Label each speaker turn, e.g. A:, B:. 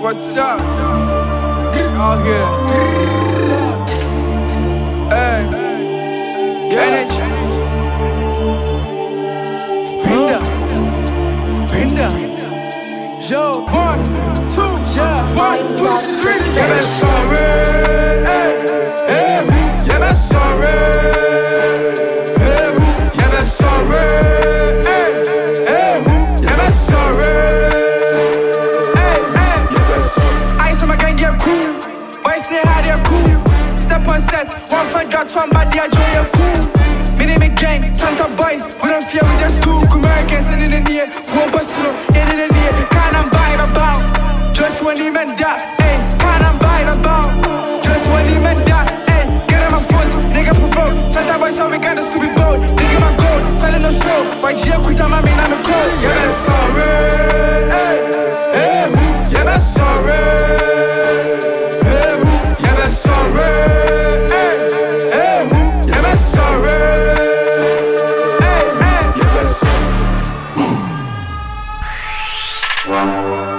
A: What's up? Out here. Hey. Energy. Sprinter. Sprinter.
B: Yo,
A: one, two, yeah, one, two,
C: three.
A: you cool. Step on set, one for drugs, one body, I join you cool. Minimum gang, Santa boys, we don't fear, we just do. Americans in the near, one person in the near. can't I'm vibe about, just when he meant that, hey. Can I'm vibe about, just when he meant that, hey. Get on my foot, nigga provoke. Santa boys, how we got to Wow.